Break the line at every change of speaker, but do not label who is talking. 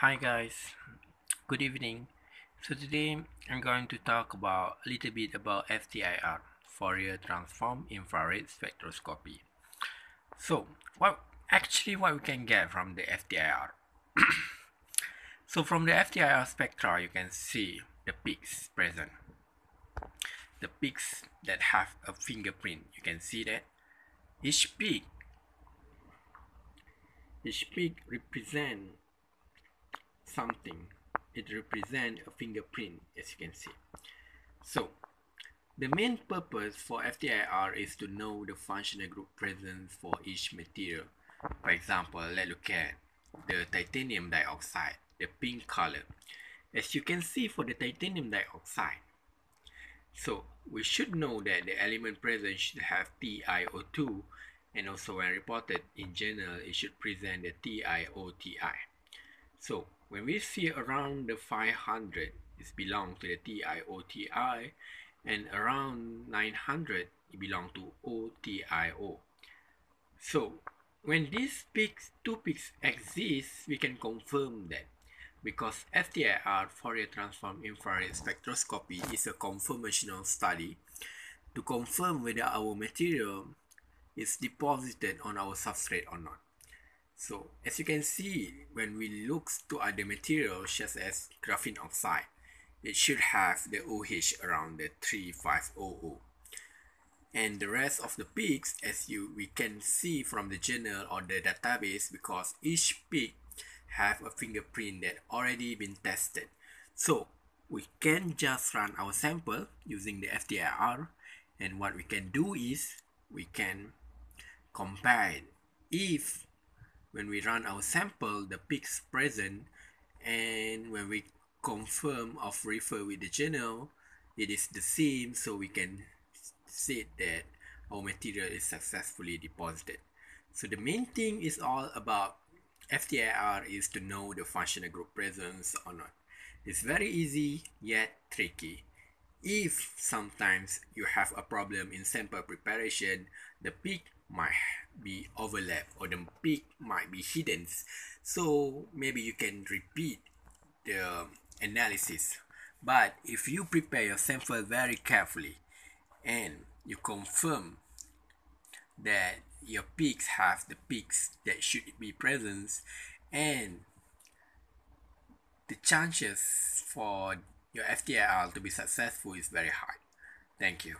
Hi guys, good evening. So today I'm going to talk about a little bit about FTIR, Fourier Transform Infrared Spectroscopy. So what actually what we can get from the FTIR? so from the FTIR spectra you can see the peaks present. The peaks that have a fingerprint, you can see that each peak each peak represent something. It represents a fingerprint as you can see. So the main purpose for FTIR is to know the functional group presence for each material. For example let's look at the titanium dioxide the pink color. As you can see for the titanium dioxide so we should know that the element present should have TiO2 and also when reported in general it should present the TiOTi so when we see around the 500 it belongs to the TiOTi and around 900 it belongs to OTIO so when these peaks two peaks exist we can confirm that. Because FTIR Fourier transform infrared spectroscopy is a confirmational study to confirm whether our material is deposited on our substrate or not so as you can see, when we look to other materials such as graphene oxide, it should have the OH around the 3500. And the rest of the peaks, as you we can see from the journal or the database, because each peak have a fingerprint that already been tested. So we can just run our sample using the FTIR and what we can do is we can compare if when we run our sample the peaks present and when we confirm or refer with the journal it is the same so we can say that our material is successfully deposited. So the main thing is all about FTIR is to know the functional group presence or not. It's very easy yet tricky. If sometimes you have a problem in sample preparation the peak might overlap or the peak might be hidden so maybe you can repeat the analysis but if you prepare your sample very carefully and you confirm that your peaks have the peaks that should be present and the chances for your FTIR to be successful is very high. Thank you.